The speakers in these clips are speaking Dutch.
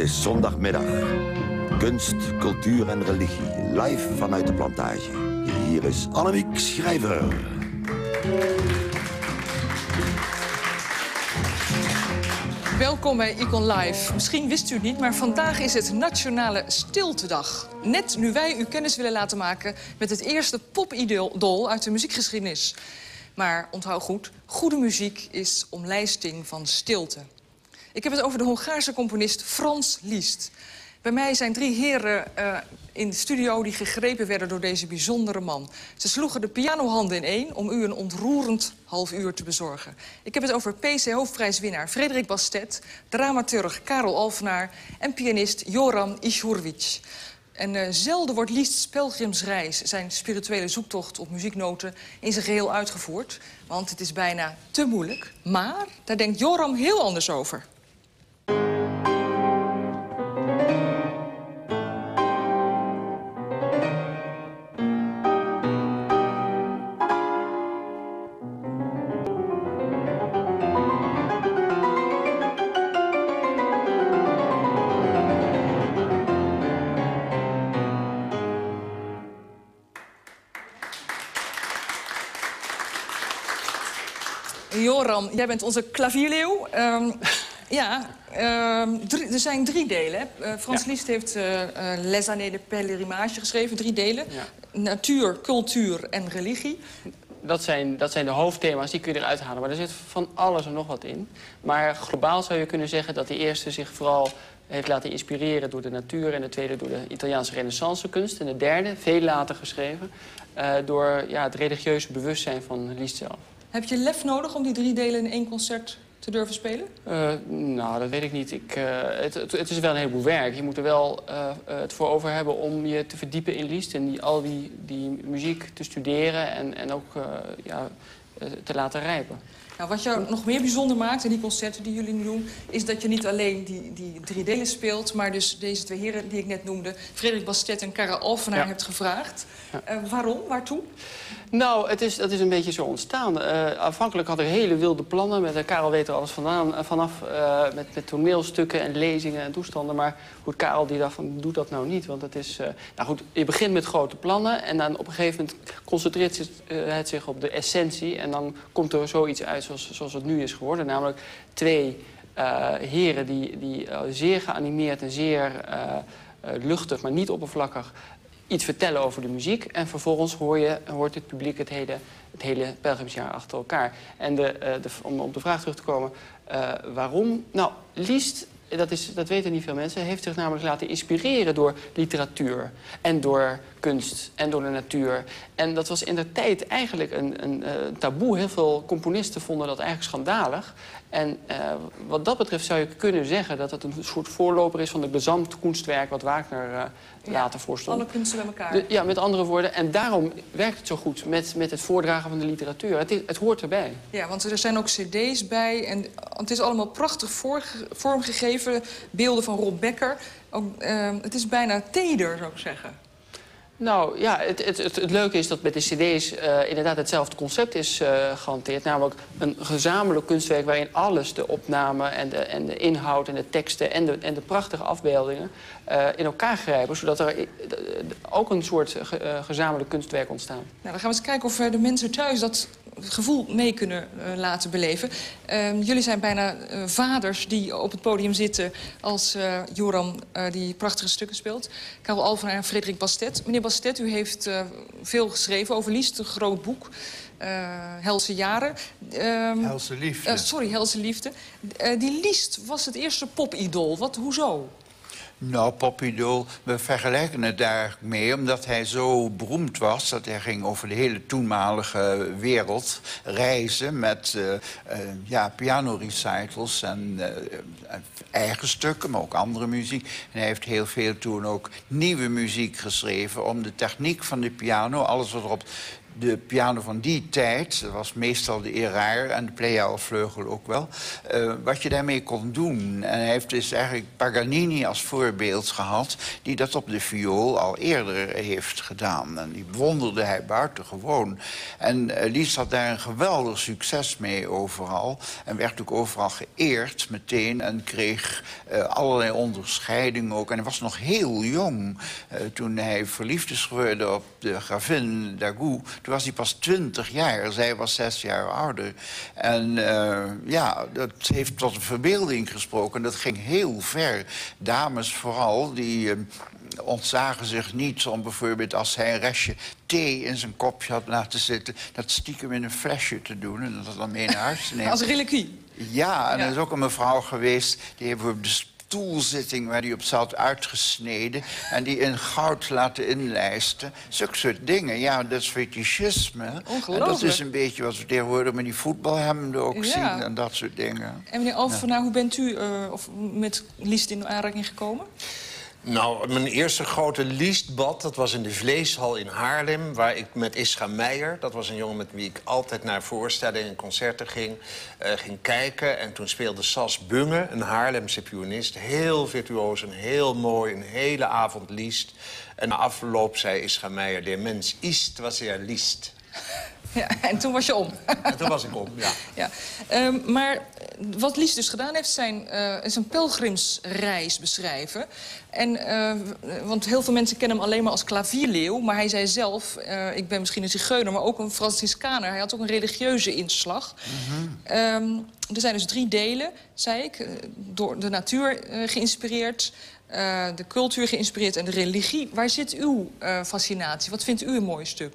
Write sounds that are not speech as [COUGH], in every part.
Het is zondagmiddag. Kunst, cultuur en religie. Live vanuit de plantage. Hier is Annemiek Schrijver. Welkom bij Icon Live. Misschien wist u het niet, maar vandaag is het Nationale Stiltedag. Net nu wij u kennis willen laten maken met het eerste popidool uit de muziekgeschiedenis. Maar onthoud goed, goede muziek is omlijsting van stilte. Ik heb het over de Hongaarse componist Frans Liszt. Bij mij zijn drie heren uh, in de studio die gegrepen werden door deze bijzondere man. Ze sloegen de pianohanden in één om u een ontroerend half uur te bezorgen. Ik heb het over PC-hoofdprijswinnaar Frederik Bastet... dramaturg Karel Alvenaar en pianist Joram Ishurvic. En uh, zelden wordt Liszt's pelgrimsreis, zijn spirituele zoektocht op muzieknoten, in zijn geheel uitgevoerd. Want het is bijna te moeilijk. Maar daar denkt Joram heel anders over. Joram, jij bent onze klavierleeuw. Um, ja, er zijn drie delen. Uh, Frans ja. Liszt heeft uh, uh, Les années de pèlerinage geschreven, drie delen. Ja. Natuur, cultuur en religie. Dat zijn, dat zijn de hoofdthema's, die kun je eruit halen. Maar er zit van alles en nog wat in. Maar globaal zou je kunnen zeggen dat de eerste zich vooral heeft laten inspireren door de natuur... en de tweede door de Italiaanse renaissancekunst. En de derde, veel later geschreven, door ja, het religieuze bewustzijn van Liszt zelf. Heb je lef nodig om die drie delen in één concert te durven spelen? Uh, nou, dat weet ik niet. Ik, uh, het, het, is wel een heleboel werk. Je moet er wel uh, het voor over hebben om je te verdiepen in Liszt... en die, al die, die muziek te studeren en, en ook ja, te laten rijpen. Nou, wat jou nog meer bijzonder maakt in die concerten die jullie nu doen... is dat je niet alleen die, die drie delen speelt... maar dus deze twee heren die ik net noemde... Frederik Bastet en Karel Alphenaar ja. hebt gevraagd. Ja. Uh, waarom? Waartoe? Nou, het is, dat is een beetje zo ontstaan. Uh, afhankelijk had ik hele wilde plannen. Met, uh, Karel weet er alles vandaan, vanaf. met, met toneelstukken en lezingen en toestanden. Maar goed, Karel die dacht van, doe dat nou niet. Want het is... nou goed, je begint met grote plannen. En dan op een gegeven moment concentreert het, het zich op de essentie. En dan komt er zoiets uit zoals, zoals het nu is geworden. Namelijk twee uh, heren die, die uh, zeer geanimeerd en zeer uh, luchtig, maar niet oppervlakkig... iets vertellen over de muziek. En vervolgens hoor je, hoort het publiek het hele, het hele pelgrimsjaar achter elkaar. En de, de, om op de vraag terug te komen, waarom? Nou, Liest dat, is, dat weten niet veel mensen, heeft zich namelijk laten inspireren door literatuur. En door kunst en door de natuur. En dat was in de tijd eigenlijk een, een, een taboe. Heel veel componisten vonden dat eigenlijk schandalig. En uh, wat dat betreft zou je kunnen zeggen dat het een soort voorloper is van het kunstwerk wat Wagner uh, ja, later voorstond. Alle kunsten bij elkaar. De, ja, met andere woorden. En daarom werkt het zo goed met, met het voordragen van de literatuur. Het, is, het hoort erbij. Ja, want er zijn ook cd's bij. En het is allemaal prachtig vormgegeven. Beelden van Rob Becker. Ook, uh, het is bijna teder, zou ik zeggen. Nou ja, het, het, het, leuke is dat met de cd's uh, inderdaad hetzelfde concept is uh, gehanteerd. Namelijk een gezamenlijk kunstwerk waarin alles, de opname en de, en de inhoud en de teksten... en de, en de prachtige afbeeldingen uh, in elkaar grijpen. Zodat er ook een soort ge, gezamenlijk kunstwerk ontstaat. Nou, dan gaan we eens kijken of de mensen thuis dat gevoel mee kunnen uh, laten beleven. Uh, jullie zijn bijna uh, vaders die op het podium zitten als uh, Joram die prachtige stukken speelt. Karel Alvenaar en Frederik Bastet. Meneer Bastet, u heeft veel geschreven over Liest, een groot boek. Helse Jaren. Um, Helse Liefde. sorry, Helse Liefde. die Liest was het eerste popidool. Wat, hoezo? Nou, Popido, we vergelijken het daar mee omdat hij zo beroemd was... dat hij ging over de hele toenmalige wereld reizen... met uh, ja, pianorecitals en uh, eigen stukken, maar ook andere muziek. En hij heeft heel veel toen ook nieuwe muziek geschreven... om de techniek van de piano, alles wat er op de piano van die tijd, dat was meestal de Eraar en de Pleyel-vleugel ook wel, uh, wat je daarmee kon doen. En hij heeft dus eigenlijk Paganini als voorbeeld gehad, die dat op de viool al eerder heeft gedaan. En die bewonderde hij buitengewoon. En uh, Lies had daar een geweldig succes mee overal. En werd ook overal geëerd meteen en kreeg uh, allerlei onderscheidingen ook. En hij was nog heel jong toen hij verliefd is geworden op de gravin Dagou toen was hij pas twintig jaar. Zij was zes jaar ouder. En uh, ja, dat heeft tot een verbeelding gesproken. Dat ging heel ver. Dames vooral, die... Uh, ontzagen zich niet om bijvoorbeeld als hij een restje thee in zijn kopje had laten zitten... dat stiekem in een flesje te doen en dat dan mee naar huis te [LAUGHS] nemen. Als reliquie? Ja, en ja. er is ook een mevrouw geweest... die heeft de stoelzitting waar hij op zat uitgesneden... en die in goud laten inlijsten. Zulke soort dingen. Ja, dat is fetischisme. Ongelooflijk. En dat is een beetje wat we tegenwoordig met die voetbalhemden ook ja. zien... en dat soort dingen. En meneer Alphen, ja. hoe bent u uh, of met Liest in aanraking gekomen? Nou, mijn eerste grote liestbad, dat was in de Vleeshal in Haarlem... waar ik met Ischa Meijer, dat was een jongen met wie ik altijd naar voorstellingen en concerten ging... Uh, ging kijken. En toen speelde Sas Bunge, een Haarlemse pianist. Heel virtuoos en heel mooi, een hele avond liest. En na afloop zei Ischa Meijer, de mens ist was er liest. Ja, en toen was je om. En toen was ik om, ja. ja. Um, maar wat Lies dus gedaan heeft, zijn, uh, is een pelgrimsreis beschrijven. En, uh, want heel veel mensen kennen hem alleen maar als klavierleeuw. Maar hij zei zelf, uh, ik ben misschien een zigeuner, maar ook een Franciscaner. Hij had ook een religieuze inslag. Mm -hmm. um, er zijn dus drie delen, zei ik. Door de natuur geïnspireerd, de cultuur geïnspireerd en de religie. Waar zit uw fascinatie? Wat vindt u een mooi stuk?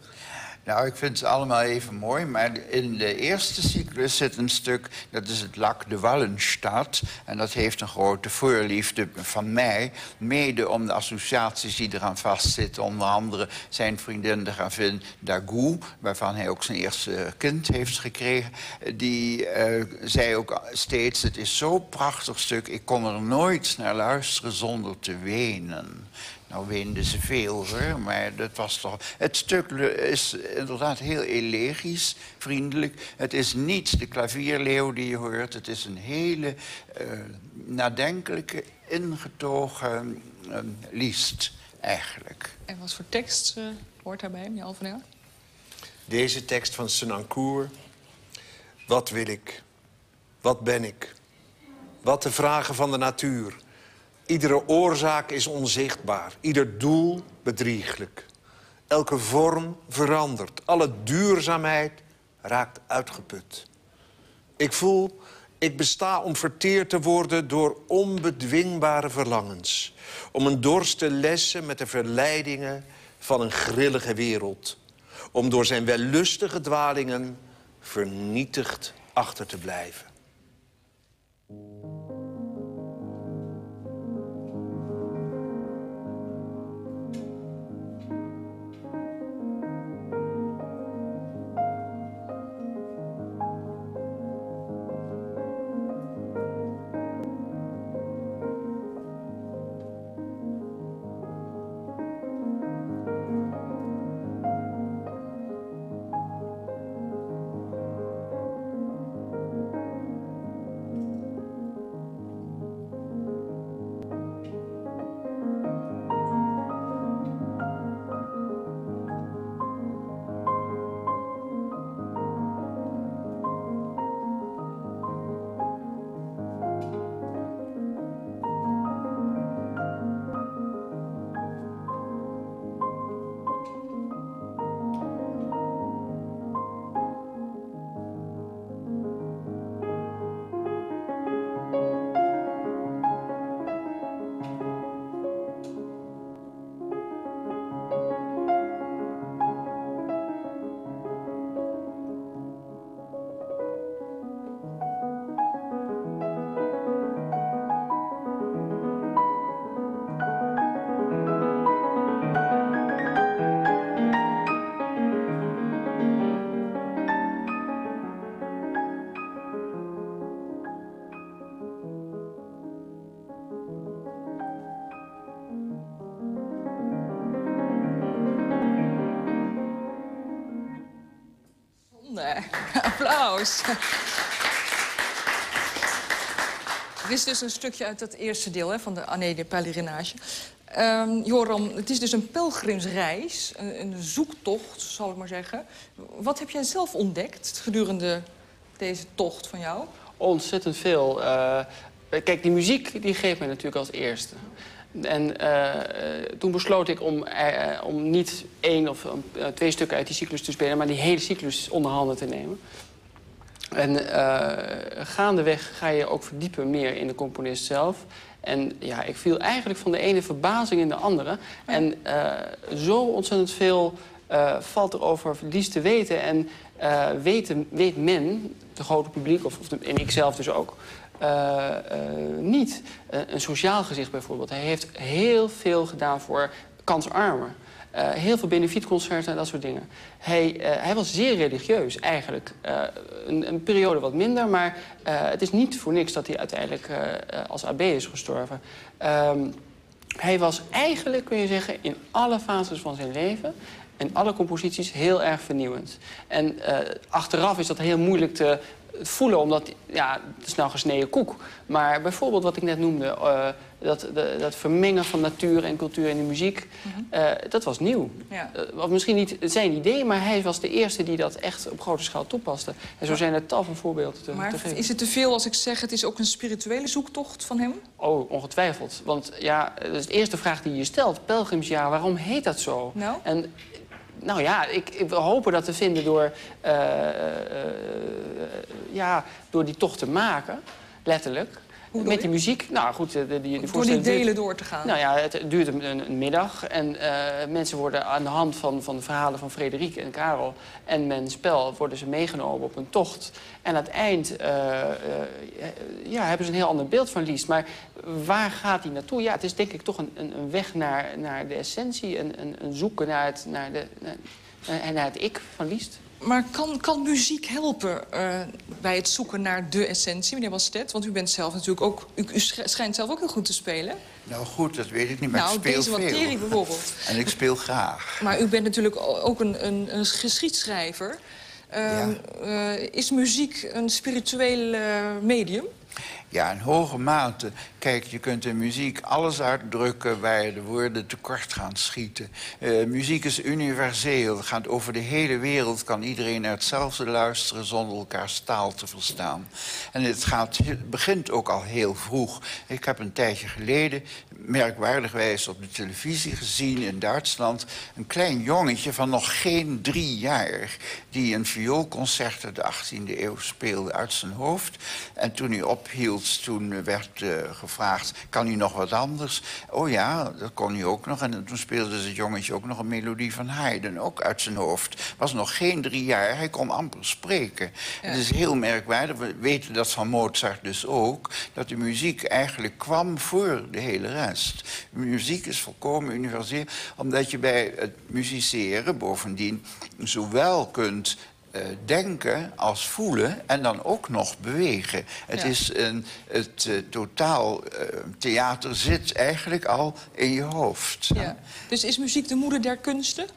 Nou, ik vind ze allemaal even mooi. Maar in de eerste cyclus zit een stuk, dat is het Lak de Wallenstad. En dat heeft een grote voorliefde van mij. Mede om de associaties die eraan vastzitten. Onder andere zijn vriendin de gravin Dagou, waarvan hij ook zijn eerste kind heeft gekregen. Die uh, zei ook steeds, het is zo'n prachtig stuk. Ik kon er nooit naar luisteren zonder te wenen. Nou weenden ze veel hoor, maar dat was toch... Het stuk is inderdaad heel elegisch, vriendelijk. Het is niet de klavierleeuw die je hoort. Het is een hele uh, nadenkelijke, ingetogen uh, liest eigenlijk. En wat voor tekst uh, hoort daarbij, meneer Alvanel? Deze tekst van Senancour. Wat wil ik? Wat ben ik? Wat de vragen van de natuur? Iedere oorzaak is onzichtbaar, ieder doel bedrieglijk. Elke vorm verandert, alle duurzaamheid raakt uitgeput. Ik voel, ik besta om verteerd te worden door onbedwingbare verlangens. Om een dorst te lessen met de verleidingen van een grillige wereld. Om door zijn wellustige dwalingen vernietigd achter te blijven. Dit is dus een stukje uit het eerste deel hè, van de Année de. Um, Joram, het is dus een pelgrimsreis, een, een, zoektocht, zal ik maar zeggen. Wat heb jij zelf ontdekt gedurende deze tocht van jou? Ontzettend veel. Uh, kijk, die muziek die geeft mij natuurlijk als eerste. En uh, toen besloot ik om, uh, om niet één of twee stukken uit die cyclus te spelen... maar die hele cyclus onder handen te nemen. En gaandeweg ga je ook verdiepen meer in de componist zelf. En ja, ik viel eigenlijk van de ene verbazing in de andere. En uh, zo ontzettend veel uh, valt er over lies te weten. En weten, weet men, het grote publiek, of, of de, en ik zelf dus ook... niet. een sociaal gezicht bijvoorbeeld. Hij heeft heel veel gedaan voor kansarmen. Uh, heel veel benefietconcerten en dat soort dingen. Hij, uh, hij was zeer religieus eigenlijk. Uh, een, een, periode wat minder, maar het is niet voor niks dat hij uiteindelijk als AB is gestorven. Um, hij was eigenlijk, kun je zeggen, in alle fases van zijn leven en alle composities heel erg vernieuwend. En achteraf is dat heel moeilijk te voelen, omdat, ja, het is nou gesneden koek. Maar bijvoorbeeld wat ik net noemde, uh, dat, de, dat vermengen van natuur en cultuur in de muziek, mm -hmm. uh, dat was nieuw. Ja. Uh, of misschien niet zijn idee, maar hij was de eerste die dat echt op grote schaal toepaste. En zo zijn er tal van voorbeelden te, maar te geven. is het te veel als ik zeg, het is ook een spirituele zoektocht van hem? Oh, ongetwijfeld. Want ja, dat is de eerste vraag die je stelt. Pelgrimsjaar, waarom heet dat zo? Nou? En nou ja, ik, ik, we hopen dat te vinden door, uh, uh, ja, door die tocht te maken, letterlijk. Met die muziek. Nou goed, die, die, die Door die delen duurt, door te gaan. Nou ja, het duurt een, een middag. En uh, mensen worden aan de hand van, van de verhalen van Frederik en Karel... en mijn spel worden ze meegenomen op een tocht. En aan het eind uh, uh, ja, hebben ze een heel ander beeld van Lies. Maar waar gaat hij naartoe? Ja, het is denk ik toch een, een weg naar, naar de essentie. Een, een, een zoeken naar het, naar, de, naar, naar het ik van Liest. Maar kan, kan muziek helpen uh, bij het zoeken naar de essentie, meneer Bastet? Want u bent zelf natuurlijk ook... U, u, schijnt zelf ook heel goed te spelen. Nou goed, dat weet ik niet, maar nou, ik speel deze materie veel. bijvoorbeeld. [LAUGHS] en ik speel graag. Maar u bent natuurlijk ook een, een, een geschiedschrijver. Uh, ja. uh, is muziek een spiritueel medium? Ja, in hoge mate. Kijk, je kunt in muziek alles uitdrukken waar de woorden tekort gaan schieten. Uh, muziek is universeel. Het gaat over de hele wereld. Kan iedereen naar hetzelfde luisteren zonder elkaars taal te verstaan. En het, gaat, begint ook al heel vroeg. Ik heb een tijdje geleden, merkwaardigwijs op de televisie gezien in Duitsland... een klein jongetje van nog geen drie jaar... die een vioolconcert uit de 18e eeuw speelde uit zijn hoofd. En toen hij ophield, toen werd uh, gevraagd... kan hij nog wat anders? Oh ja, dat kon hij ook nog. En toen speelde het jongetje ook nog een melodie van Haydn, ook uit zijn hoofd. Was nog geen drie jaar, hij kon amper spreken. Ja. Het is heel merkwaardig. We weten dat van Mozart dus ook... dat de muziek eigenlijk kwam voor de hele rest. Muziek is volkomen universeel, omdat je bij het musiceren bovendien zowel kunt uh, denken als voelen en dan ook nog bewegen. Het, ja. is een, het uh, totaal uh, theater zit eigenlijk al in je hoofd. Ja. Dus is muziek de moeder der kunsten?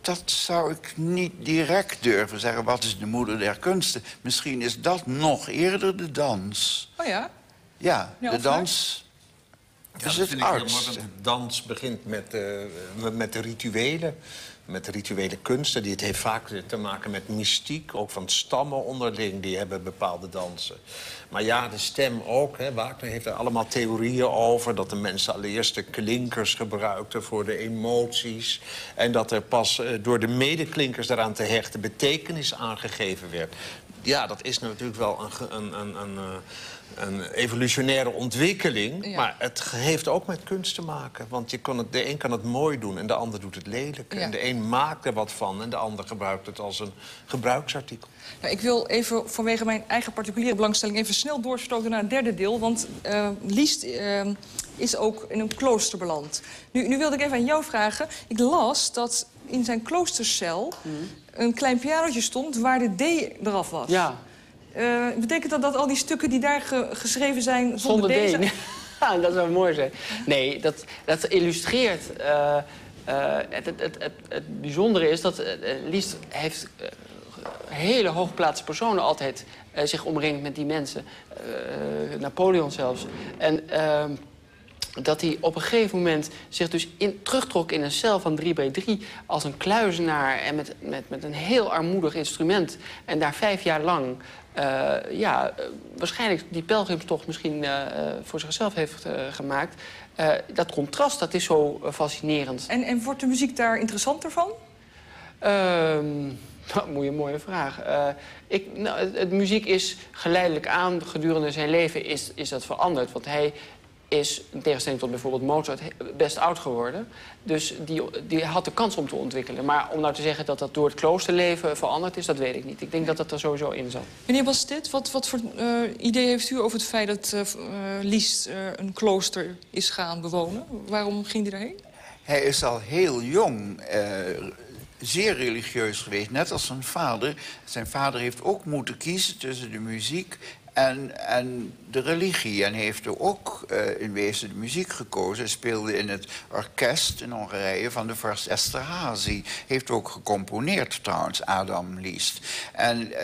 Dat zou ik niet direct durven zeggen. Wat is de moeder der kunsten? Misschien is dat nog eerder de dans. Oh ja? Ja, de dans... Ja, is het oudste. De dans begint met, uh, met de rituelen met rituele kunsten. Die het heeft vaak te maken met mystiek. Ook van stammen onderling, die hebben bepaalde dansen. Maar ja, de stem ook. Hè. Heeft er allemaal theorieën over. Dat de mensen allereerst de klinkers gebruikten voor de emoties. En dat er pas uh, door de medeklinkers daaraan te hechten betekenis aangegeven werd. Ja, dat is natuurlijk wel een... een, een, een een evolutionaire ontwikkeling. Ja. Maar het heeft ook met kunst te maken. Want je kan het, de een kan het mooi doen en de ander doet het lelijk. Ja. En de een maakt er wat van en de ander gebruikt het als een gebruiksartikel. Nou, ik wil even vanwege mijn eigen particuliere belangstelling... even snel doorstoten naar het derde deel. Want uh, Liest uh, is ook in een klooster beland. Nu, nu wilde ik even aan jou vragen. Ik las dat in zijn kloostercel mm. Een klein pianootje stond... waar de D eraf was. Ja. Uh, betekent dat dat al die stukken die daar ge geschreven zijn zonder, zonder deze... D? ja, [LAUGHS] dat zou mooi zijn. Nee, dat, dat illustreert... Uh, uh, het, het, het, het, bijzondere is dat Liest heeft hele hooggeplaatste personen altijd eh, zich omringt met die mensen. Napoleon zelfs. En ehm, dat hij op een gegeven moment zich dus in, terugtrok in een cel van 3 bij 3 als een kluizenaar en met, met, met een heel armoedig instrument. En daar vijf jaar lang uh, ja, waarschijnlijk die pelgrimstocht misschien uh, voor zichzelf heeft uh, gemaakt. dat contrast, dat is zo fascinerend. En, en wordt de muziek daar interessanter van? Ehm, [LAUGHS] nou, een mooie vraag. ik, nou, het, het, muziek is geleidelijk aan, gedurende zijn leven is, is dat veranderd. Want hij is, in tegenstelling tot bijvoorbeeld Mozart, best oud geworden. Dus die, die had de kans om te ontwikkelen. Maar om nou te zeggen dat dat door het kloosterleven veranderd is, dat weet ik niet. Ik denk dat dat er sowieso in zat. Meneer Bastet, wat, wat voor uh, idee heeft u over het feit dat uh, Liest uh, een klooster is gaan bewonen? Waarom ging hij daarheen? Hij is al heel jong zeer religieus geweest, net als zijn vader. Zijn vader heeft ook moeten kiezen tussen de muziek en, en de religie. En heeft er ook uh, in wezen de muziek gekozen. Hij speelde in het orkest in Hongarije van de vorst Esterhazy. Heeft ook gecomponeerd trouwens, Adam Liest. En uh,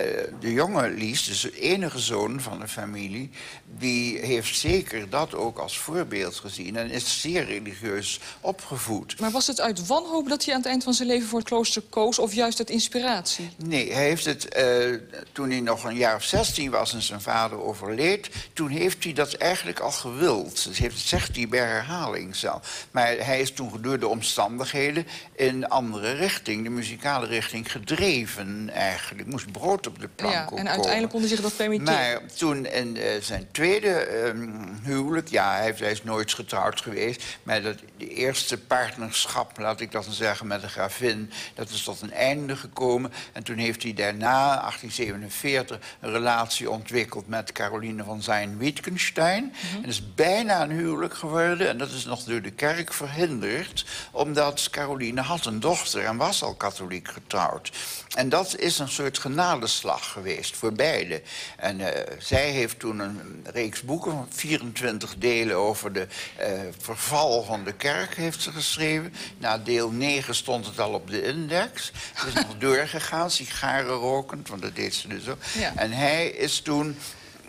de jonge Liest, dus de enige zoon van de familie... die heeft zeker dat ook als voorbeeld gezien... en is zeer religieus opgevoed. Maar was het uit wanhoop dat hij aan het eind van zijn leven voor het klooster koos... of juist uit inspiratie? Nee, hij heeft het uh, toen hij nog een jaar of 16 was en zijn vader overleed toen heeft hij dat eigenlijk al gewild. Dat heeft, zegt hij bij herhaling zelf. Maar hij is toen door de omstandigheden in een andere richting... de muzikale richting gedreven eigenlijk. Moest brood op de plank ja, En uiteindelijk kon hij zich dat permitteren. Maar toen in uh, zijn tweede uh, huwelijk... ja, hij, heeft, hij, is nooit getrouwd geweest... maar dat, de eerste partnerschap, laat ik dat dan zeggen, met de gravin... dat is tot een einde gekomen. En toen heeft hij daarna, 1847, een relatie ontwikkeld... met Caroline van zijn Wittgenstein. Mm En is bijna een huwelijk geworden. En dat is nog door de kerk verhinderd. Omdat Caroline had een dochter en was al katholiek getrouwd. En dat is een soort genadeslag geweest voor beide. En uh, zij heeft toen een reeks boeken van 24 delen over de uh, verval van de kerk heeft ze geschreven. Na deel 9 stond het al op de index. Ze is nog [LAUGHS] doorgegaan, sigaren rokend, want dat deed ze dus ook. Ja. En hij is toen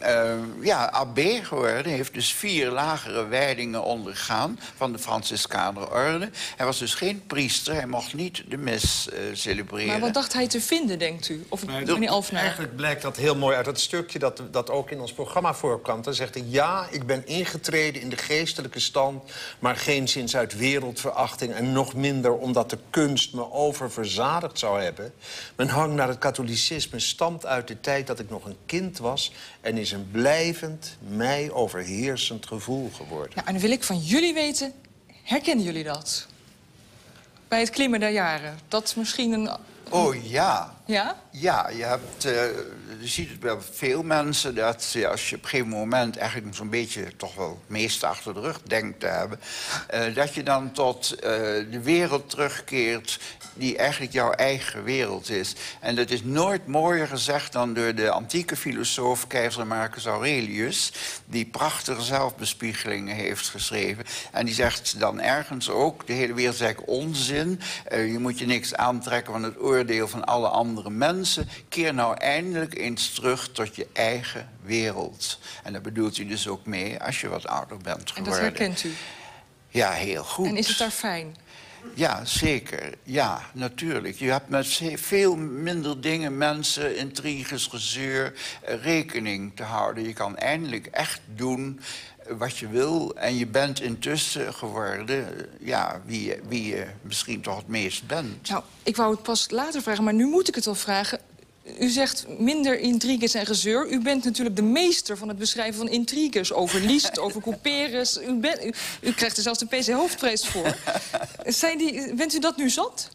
uh, ja, abbé geworden. heeft dus vier lagere wijdingen ondergaan van de Franciscaner orde. Hij was dus geen priester, hij mocht niet de mis uh, celebreren. Maar wat dacht hij te vinden, denkt u? Of nee, meneer Alfnaar? Eigenlijk blijkt dat heel mooi uit dat stukje dat, dat ook in ons programma voorkwam. Dan zegt hij, ja, ik ben ingetreden in de geestelijke stand... maar geen zins uit wereldverachting en nog minder omdat de kunst me oververzadigd zou hebben. Mijn hang naar het katholicisme stamt uit de tijd dat ik nog een kind was... en is is een blijvend, mij overheersend gevoel geworden. Ja, en dan wil ik van jullie weten, herkennen jullie dat? Bij het klimmen der jaren. Dat misschien een... Oh ja. Ja? Ja, je, hebt, je ziet het bij veel mensen dat als je op een gegeven moment eigenlijk zo'n beetje toch wel het meeste achter de rug denkt te hebben, uh, dat je dan tot uh, de wereld terugkeert die eigenlijk jouw eigen wereld is. En dat is nooit mooier gezegd dan door de antieke filosoof keizer Marcus Aurelius, die prachtige zelfbespiegelingen heeft geschreven. En die zegt dan ergens ook, de hele wereld is eigenlijk onzin, je moet je niks aantrekken van het oordeel van alle anderen andere mensen. Keer nou eindelijk eens terug tot je eigen wereld. En daar bedoelt u dus ook mee als je wat ouder bent geworden. En dat herkent u? Ja, heel goed. En is het daar fijn? Ja, zeker. Ja, natuurlijk. Je hebt met veel minder dingen, mensen, intriges, gezeur, eh, rekening te houden. Je kan eindelijk echt doen wat je wil. En je bent intussen geworden ja, wie, wie je misschien toch het meest bent. Nou, ik wou het pas later vragen, maar nu moet ik het al vragen. U zegt minder intriges en gezeur. U bent natuurlijk de meester van het beschrijven van intriges. Over Liest, [LAUGHS] over Couperus. U, u, u, krijgt er zelfs de PC Hoofdprijs voor. [LAUGHS] Zijn die, bent u dat nu zat?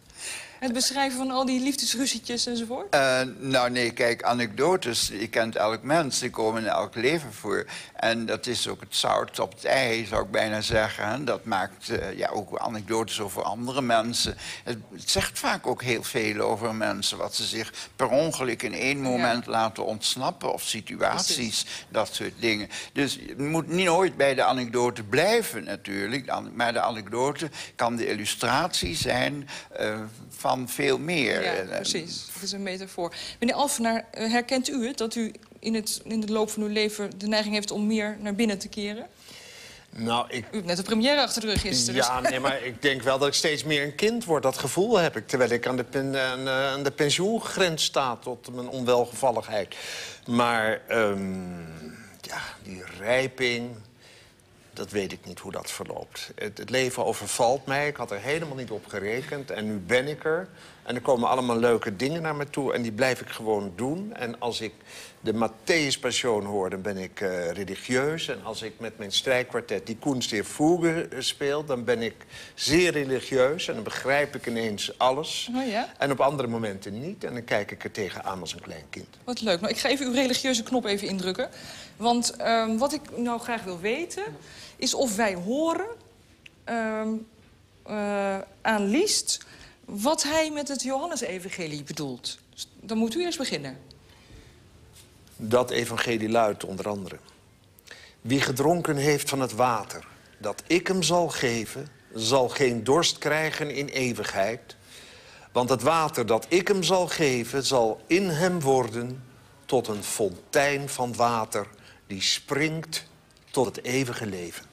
Het beschrijven van al die liefdesruzietjes enzovoort? Uh, nou nee, kijk, anekdotes, je kent elk mens, die komen in elk leven voor. En dat is ook het zout op het ei, zou ik bijna zeggen. Dat maakt uh, ja, ook anekdotes over andere mensen. Het, zegt vaak ook heel veel over mensen... wat ze zich per ongeluk in één moment laten ontsnappen... of situaties, dat soort dingen. Dus je moet niet nooit bij de anekdote blijven natuurlijk. Maar de anekdote kan de illustratie zijn... Uh, van van veel meer. Ja, En, precies. Het is een metafoor. Meneer Alfenaar, eh, herkent u het dat u in, het in de loop van uw leven de neiging heeft om meer naar binnen te keren? Nou, ik U hebt net de première achter de rug gisteren. dus- Ja, nee, maar ik denk wel dat ik steeds meer een kind word. Dat gevoel heb ik, terwijl ik aan de, pen, aan, eh, aan de pensioengrens sta tot mijn onwelgevalligheid. Maar ehm, ja, die rijping, dat weet ik niet hoe dat verloopt. Het, het leven overvalt mij, ik had er helemaal niet op gerekend. En nu ben ik er. En er komen allemaal leuke dingen naar me toe en die blijf ik gewoon doen. En als ik de Matthäus Passion hoor, dan ben ik eh, religieus. En als ik met mijn strijkkwartet die Kunst der Fuge eh, speel... dan ben ik zeer religieus en dan begrijp ik ineens alles. Oh ja? En op andere momenten niet. En dan kijk ik er tegenaan als een klein kind. Wat leuk. Nou, ik ga even uw religieuze knop even indrukken. Want ehm, wat ik nou graag wil weten... is of wij horen eh, aan Liest... wat hij met het Johannesevangelie bedoelt. Dus dan moet u eerst beginnen. Dat evangelie luidt onder andere. Wie gedronken heeft van het water dat ik hem zal geven... zal geen dorst krijgen in eeuwigheid. Want het water dat ik hem zal geven zal in hem worden... tot een fontein van water die springt tot het eeuwige leven.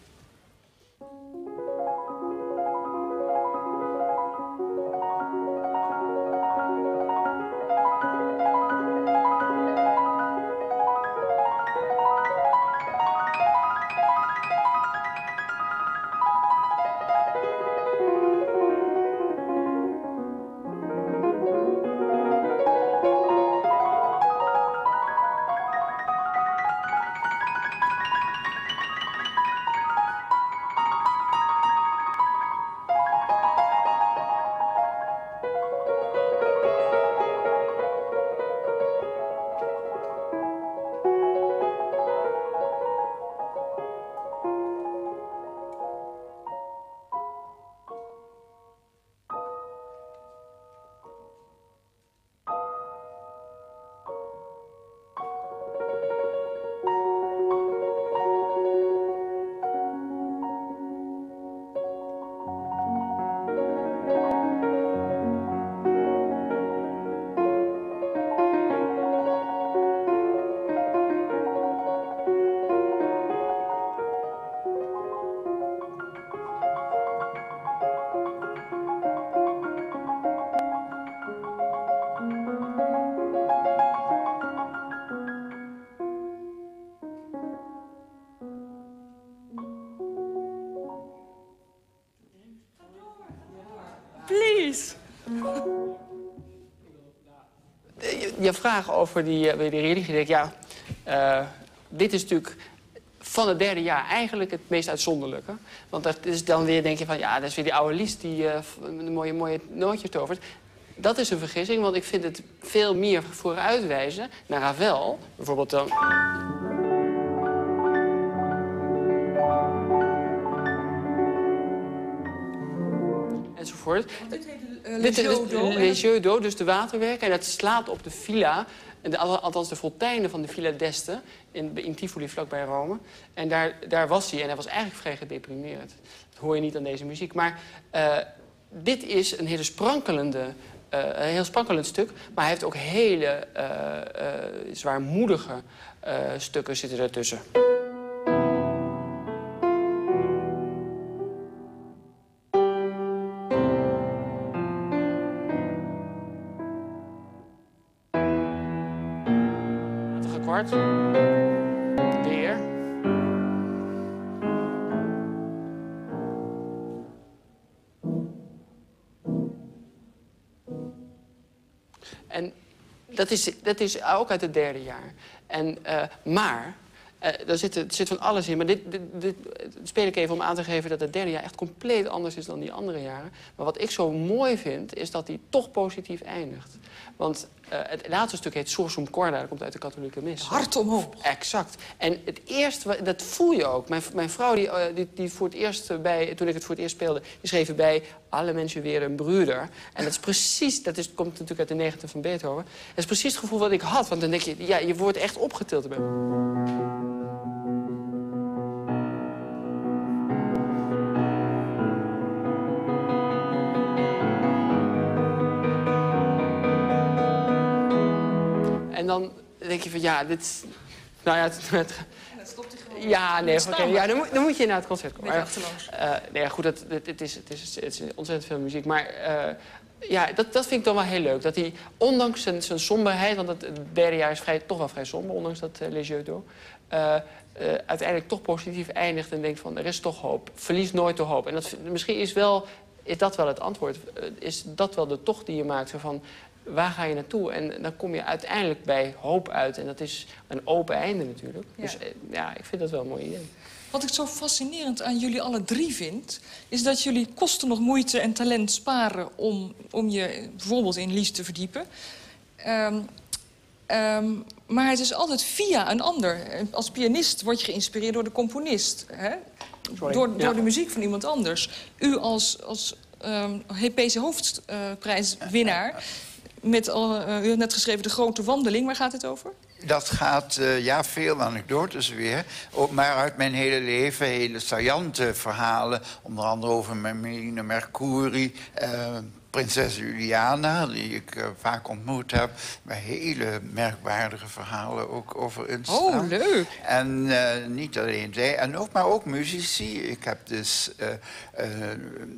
Please. Je, je vraag over die, eh, die religie, denk ja, eh, dit is natuurlijk van het derde jaar eigenlijk het meest uitzonderlijke. Want dat is dan weer, denk je van, ja, dat is weer die oude Lies die eh, een mooie, mooie nootjes tovert. Dat is een vergissing, want ik vind het veel meer vooruitwijzen naar Ravel. Bijvoorbeeld dan... Enzovoort. Uh, Dit. Les Jeux d'eau, dus de waterwerken. En dat slaat op de villa, de, althans de fonteinen van de Villa d'Este... in, in Tivoli, vlakbij Rome. En daar, daar was hij en hij was eigenlijk vrij gedeprimeerd. Dat hoor je niet aan deze muziek. Maar eh, dit is een hele sprankelende, eh, een heel sprankelend stuk. Maar hij heeft ook hele zwaarmoedige stukken zitten ertussen. Weer. En dat is, dat is ook uit het derde jaar. En, eh, maar, eh er, zit, zit van alles in. Maar dit, dit, dit speel ik even om aan te geven dat het derde jaar echt compleet anders is dan die andere jaren. Maar wat ik zo mooi vind, is dat hij toch positief eindigt. Want eh, het laatste stuk heet Sursum Corda, dat komt uit de katholieke mis. Hart omhoog. Exact. En het eerste, dat voel je ook. Mijn, mijn vrouw, die, eh, die, die voor het eerst bij, toen ik het voor het eerst speelde... die schreef erbij, alle mensen weer een broeder. En dat is precies, dat is, komt natuurlijk uit de negende van Beethoven. Dat is precies het gevoel wat ik had. Want dan denk je, ja, je wordt echt opgetild. erbij. Denk je van ja, dit... Nou ja, het, het- Dat stopt hij gewoon. ja, nee, oké, ja dan, moet, dan moet je naar het concert komen. Maar, eh, nee, ja, goed, dat, het, het is, het, is, het is ontzettend veel muziek. Maar eh, ja, dat, dat vind ik dan wel heel leuk. Dat hij, ondanks zijn, zijn somberheid... want het, derde jaar is vrij, toch wel vrij somber, ondanks dat uh, Les Jeux d'eau... uiteindelijk toch positief eindigt en denkt van... er is toch hoop. Verlies nooit de hoop. En dat, misschien is, wel, is dat wel het antwoord. Is dat wel de tocht die je maakt? Van, waar ga je naartoe? En dan kom je uiteindelijk bij hoop uit. En dat is een open einde natuurlijk. Ja. Dus eh, ja, ik vind dat wel een mooi idee. Wat ik zo fascinerend aan jullie alle drie vind... is dat jullie kosten nog moeite en talent sparen... om, om je bijvoorbeeld in Lies te verdiepen. Ehm, ehm, maar het is altijd via een ander. Als pianist word je geïnspireerd door de componist. Hè? Sorry. Door, Ja. door de muziek van iemand anders. U als, als ehm HPC hoofdprijswinnaar... met eh, u heeft net geschreven De Grote Wandeling. Waar gaat het over? Dat gaat, eh, ja, veel anekdotes weer. Ook maar uit mijn hele leven, hele saillante verhalen. Onder andere over Meline Mercuri, eh, prinses Juliana... die ik eh, vaak ontmoet heb. Waar hele merkwaardige verhalen ook over in Oh, leuk. En eh, niet alleen zij, en ook, maar ook muzici. Ik heb dus eh,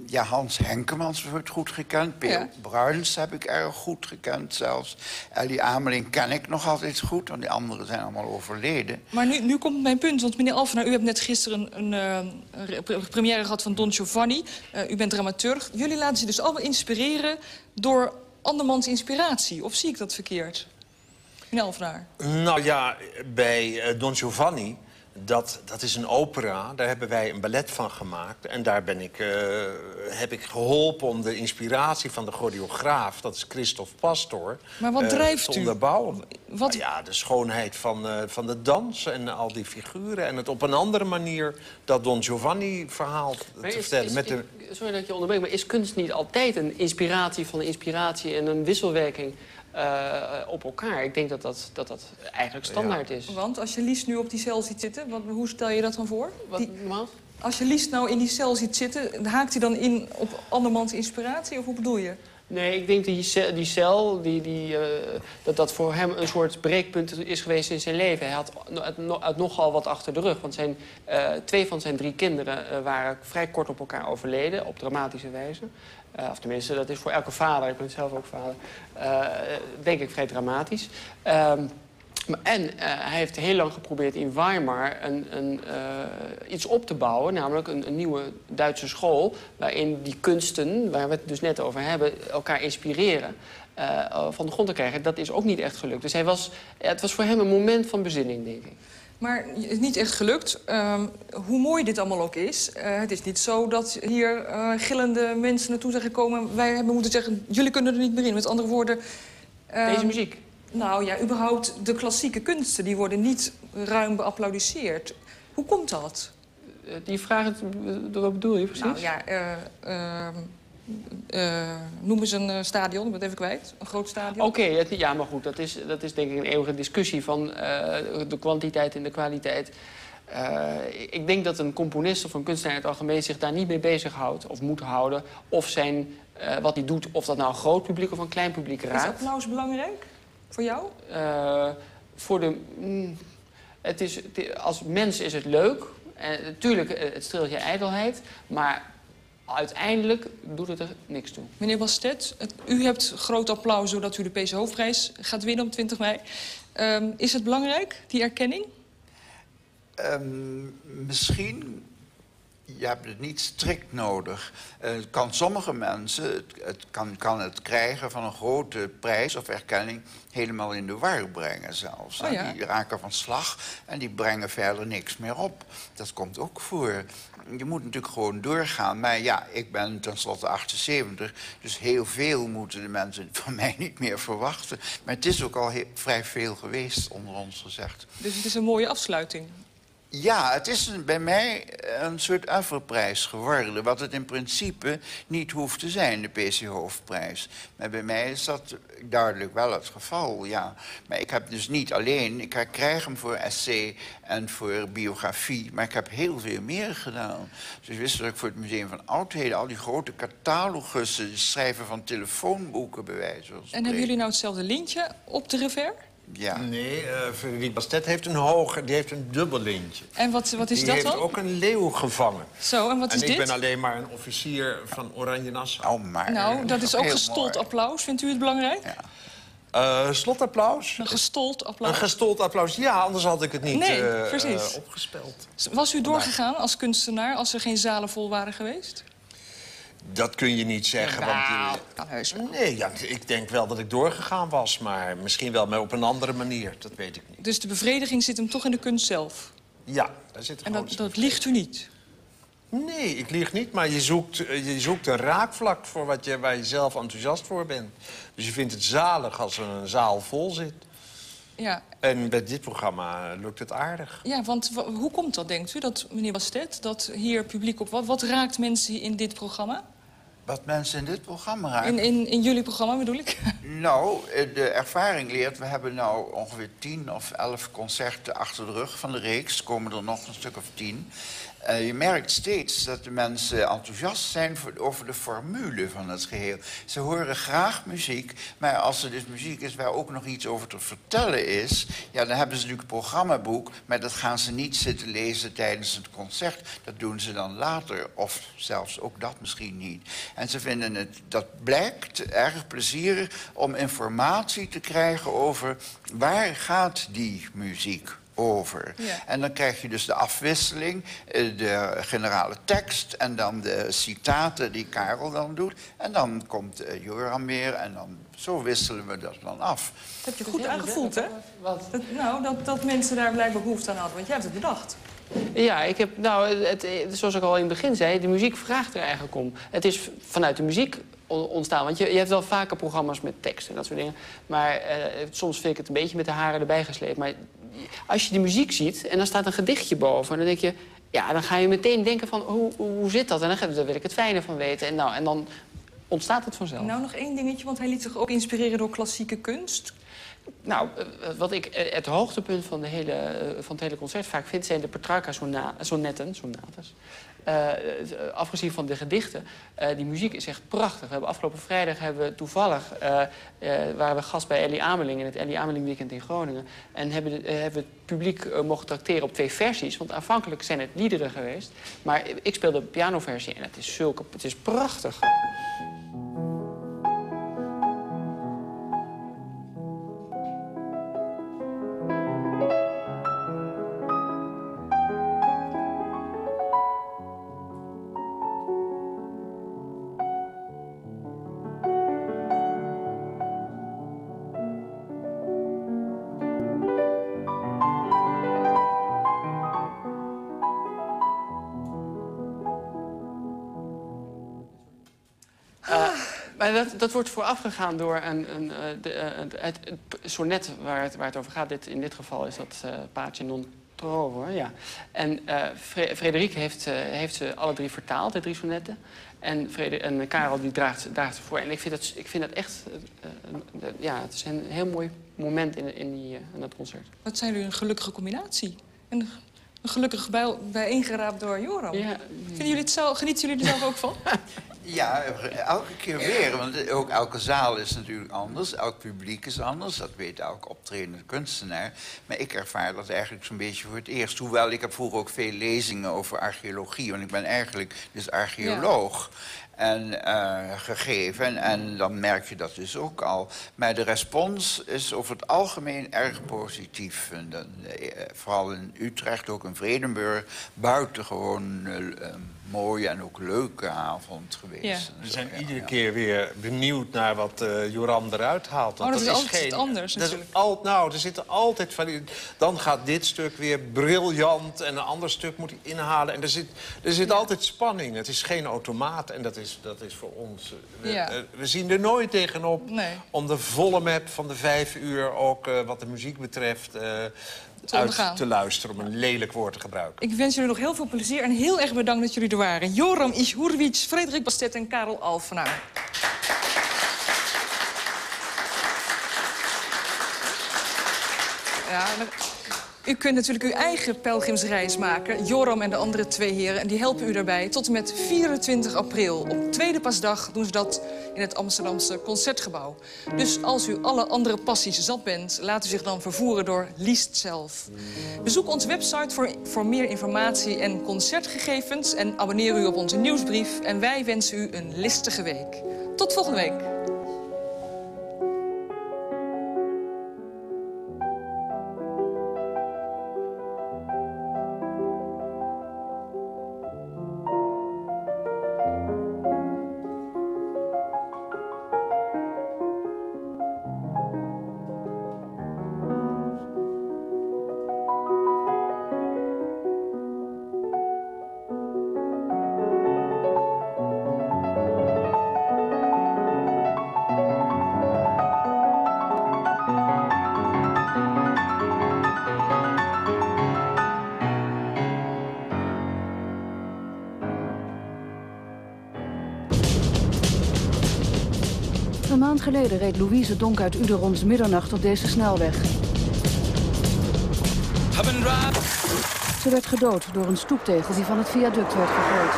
ja, Hans Henkemans bijvoorbeeld goed gekend. Ja. Bruins heb ik erg goed gekend zelfs. Ellie Ameling ken ik nog altijd goed, want die anderen zijn allemaal overleden. Maar nu, nu komt mijn punt, want meneer Alphenaar... u hebt net gisteren een, een, een pre- première gehad van Don Giovanni. U bent dramaturg. Jullie laten zich dus allemaal inspireren door andermans inspiratie. Of zie ik dat verkeerd? Alphenaar. Nou ja, bij eh, Don Giovanni, dat, dat is een opera. Daar hebben wij een ballet van gemaakt. En daar ben ik, eh, heb ik geholpen om de inspiratie van de choreograaf... dat is Christophe Pastor, Maar wat eh, drijft te u? onderbouwen. Wat- Nou ja, de schoonheid van, eh, van de dans en al die figuren. En het op een andere manier dat Don Giovanni-verhaal Maar te is- vertellen. is- met de... Sorry dat ik je onderbreek, maar is kunst niet altijd een inspiratie van de inspiratie en een wisselwerking eh, op elkaar? Ik denk dat dat, dat, dat eigenlijk standaard is. Want als je Lies nu op die cel ziet zitten, wat, hoe stel je dat dan voor? Wat, Die- als je Lies nou in die cel ziet zitten, haakt hij dan in op andermans inspiratie? Of hoe bedoel je? Nee, ik denk die cel, die cel die, die, eh, dat dat voor hem een soort breekpunt is geweest in zijn leven. Hij had het nogal wat achter de rug. Want zijn, eh, twee van zijn drie kinderen eh, waren vrij kort op elkaar overleden, op dramatische wijze. Of tenminste, dat is voor elke vader, ik ben zelf ook vader, denk ik vrij dramatisch. En eh, hij heeft heel lang geprobeerd in Weimar een, een, eh, iets op te bouwen, namelijk een, een nieuwe Duitse school, waarin die kunsten, waar we het dus net over hebben, elkaar inspireren. eh, van de grond te krijgen. Dat is ook niet echt gelukt. Dus hij was, het was voor hem een moment van bezinning, denk ik. Maar het is niet echt gelukt. Ehm, hoe mooi dit allemaal ook is. het is niet zo dat hier gillende mensen naartoe zijn gekomen. Wij hebben moeten zeggen, jullie kunnen er niet meer in. Met andere woorden... ehm, Deze muziek. Nou ja, überhaupt de klassieke kunsten... die worden niet ruim beapplaudisseerd. Hoe komt dat? Eh, Die vraag, eh, wat bedoel je precies? Nou ja, eh, noem eens een stadion, ik ben het even kwijt. Een groot stadion. Oké, ja, maar goed, dat is, dat is denk ik een eeuwige discussie van de kwantiteit en de kwaliteit. Ik denk dat een componist of een kunstenaar in het algemeen zich daar niet mee bezighoudt of moet houden. Of zijn, wat hij doet, of dat nou een groot publiek of een klein publiek Is raakt. applaus belangrijk voor jou? Eh, voor de, mm, het is, het als mens is het leuk. En natuurlijk, eh, het streelt je ijdelheid. Maar uiteindelijk doet het er niks toe. Meneer Bastet, u hebt groot applaus doordat u de PC Hoofdprijs gaat winnen op 20 mei. Ehm, is het belangrijk, die erkenning? Ehm, misschien, je hebt het niet strikt nodig. Eh, Het kan sommige mensen, het, het kan, kan het krijgen van een grote prijs of erkenning... helemaal in de war brengen zelfs. Oh ja. Die raken van slag en die brengen verder niks meer op. Dat komt ook voor. Je moet natuurlijk gewoon doorgaan. Maar ja, ik ben tenslotte 78, dus heel veel moeten de mensen [LAUGHS] van mij niet meer verwachten. Maar het is ook al heel- vrij veel geweest, onder ons gezegd. Dus het is een mooie afsluiting. Ja, het is een- bij mij een soort Everprijs geworden. Wat het in principe niet hoeft te zijn, de PC Hoofdprijs. Maar bij mij is dat duidelijk wel het geval, ja. Maar ik heb dus niet alleen... Ik krijg hem voor essay en voor biografie... maar ik heb heel veel meer gedaan. Dus wist dat ik voor het Museum van Oudheden... al die grote catalogussen, schrijven van telefoonboeken bij wijze van En hebben jullie nou hetzelfde lintje op de revers? Ja. Nee, uh, Bastet heeft een hoger, die heeft een dubbel lintje. En wat, wat is die dat heeft dan? ook een leeuw gevangen. Zo, en wat is en dit? ik ben alleen maar een officier van Oranje Nassau. Oh, maar... Nou, dat is ook gestold mooi. applaus. Vindt u het belangrijk? Ja. Eh, slotapplaus? Een gestold applaus. Een gestold applaus. Ja, anders had ik het niet Nee, eh, precies. eh, opgespeld. Was u doorgegaan als kunstenaar als er geen zalen vol waren geweest? Dat kun je niet zeggen. want kan heus wel. Nee, ja, ik denk wel dat ik doorgegaan was. Maar misschien wel maar op een andere manier. Dat weet ik niet. Dus de bevrediging zit hem toch in de kunst zelf. Ja, daar zit En gewoon... dat, dat liegt u niet. Nee, ik lieg niet, maar je zoekt, eh, je zoekt een raakvlak voor wat je, waar je zelf enthousiast voor bent. Dus je vindt het zalig als er een zaal vol zit. Ja, En bij dit programma lukt het aardig. ja want wa- hoe komt dat, denkt u, dat meneer Bastet, dat hier publiek op... Wat, wat raakt mensen in dit programma? Wat mensen in dit programma raken. In, in, in jullie programma bedoel ik? [LAUGHS] Nou, eh, de ervaring leert, we hebben nou ongeveer tien of elf concerten achter de rug van de reeks. komen er nog een stuk of tien. Eh, je merkt steeds dat de mensen enthousiast zijn voor, over de formule van het geheel. Ze horen graag muziek, maar als er dus muziek is waar ook nog iets over te vertellen is... ja, dan hebben ze natuurlijk een programmaboek, maar dat gaan ze niet zitten lezen tijdens het concert. Dat doen ze dan later, of zelfs ook dat misschien niet. En ze vinden het, dat blijkt, erg plezierig om informatie te krijgen over waar gaat die muziek over. Ja. En dan krijg je dus de afwisseling, eh, de generale tekst... en dan de citaten die Karel dan doet. En dan komt eh, Joram weer en dan, zo wisselen we dat dan af. Dat heb je goed aangevoeld, hè? Wat? Dat, nou, dat, dat mensen daar blijkbaar behoefte aan hadden, want jij hebt het bedacht. Ja, ik heb, nou, het, het- zoals ik al in het begin zei, de muziek vraagt er eigenlijk om. Het is vanuit de muziek on- ontstaan. Want je, je hebt wel vaker programma's met tekst en dat soort dingen. Maar eh, soms vind ik het een beetje met de haren erbij gesleept. Maar als je de muziek ziet en dan staat een gedichtje boven... dan denk je, ja, dan ga je meteen denken van, hoe, hoe zit dat? En dan, wil ik het fijne van weten. En, nou, en dan ontstaat het vanzelf. Nou, nog één dingetje, want hij liet zich ook inspireren door klassieke kunst. Nou, eh, wat ik eh, het hoogtepunt van, de hele, eh, van het hele concert vaak vind... zijn de Petrarca-sonetten, sonates. Eh, eh, afgezien van de gedichten, eh, die muziek is echt prachtig. We hebben afgelopen vrijdag hebben we toevallig... waren we gast bij Ellie Ameling in het Ellie Ameling Weekend in Groningen. En hebben, eh, hebben het publiek mogen tracteren op twee versies. Want aanvankelijk zijn het liederen geweest. Maar ik speelde de pianoversie en het is, zulke, het is prachtig. Maar dat, dat wordt voorafgegaan door een, een, eh, de, eh, het, het, het sonnet waar het, waar het over gaat. Dit, in dit geval is dat eh Pace non trovo, ja. En Fre- Frederik heeft, heeft ze alle drie vertaald, de drie sonnetten. En, Frede- en Karel die draagt, draagt ze voor. En ik vind dat, ik vind dat echt... ja, het is een heel mooi moment in, in, die, in dat concert. Wat zijn jullie een gelukkige combinatie? En een gelukkig bij, bijeengeraapt door Joram. Ja, Vinden jullie het zo, genieten jullie er zelf ook van? [LAUGHS] Ja, elke keer weer. Want ook elke zaal is natuurlijk anders. Elk publiek is anders. Dat weet elke optredende kunstenaar. Maar ik ervaar dat eigenlijk zo'n beetje voor het eerst. Hoewel ik heb vroeger ook veel lezingen over archeologie. Want ik ben eigenlijk dus archeoloog. En eh, gegeven. En, dan merk je dat dus ook al. Maar de respons is over het algemeen erg positief. En dan, eh, vooral in Utrecht, ook in Vredenburg. Buitengewoon eh, mooie en ook leuke avond geweest. Ja. We zijn ja, iedere ja. keer weer benieuwd naar wat eh Joram eruit haalt. Want Oh, dat is altijd anders dat is natuurlijk. al, nou, er zitten altijd van die... Dan gaat dit stuk weer briljant en een ander stuk moet hij inhalen. En er zit, er zit altijd spanning. Het is geen automaat en dat is, dat is voor ons... eh, We, Ja. eh, we zien er nooit tegenop Nee. om de volle map van de vijf uur... ook eh, wat de muziek betreft... eh, ondergaan. uit te luisteren, om een lelijk woord te gebruiken. Ik wens jullie nog heel veel plezier en heel erg bedankt dat jullie er waren. Joram Ishurwitz, Frederik Bastet en Karel Alvenaar. Ja, U kunt natuurlijk uw eigen pelgrimsreis maken. Joram en de andere twee heren. En die helpen u daarbij. Tot en met 24 april. Op tweede pasdag doen ze dat in het Amsterdamse Concertgebouw. Dus als u alle andere passies zat bent... laat u zich dan vervoeren door Liest zelf. Bezoek onze website voor, voor meer informatie en concertgegevens. En abonneer u op onze nieuwsbrief. En wij wensen u een listige week. Tot volgende week. Maand geleden reed Louise Donk uit Uden rond middernacht op deze snelweg. Ze werd gedood door een stoeptegel die van het viaduct werd gegooid.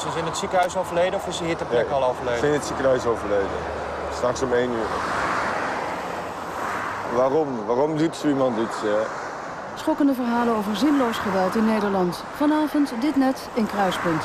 Ze is in het ziekenhuis overleden of is ze hier ter plekke al Ze overleden? in het ziekenhuis overleden. Straks om 1 uur. Waarom? Waarom doet zo iemand iets? hè? Schokkende verhalen over zinloos geweld in Nederland. Vanavond dit net in Kruispunt.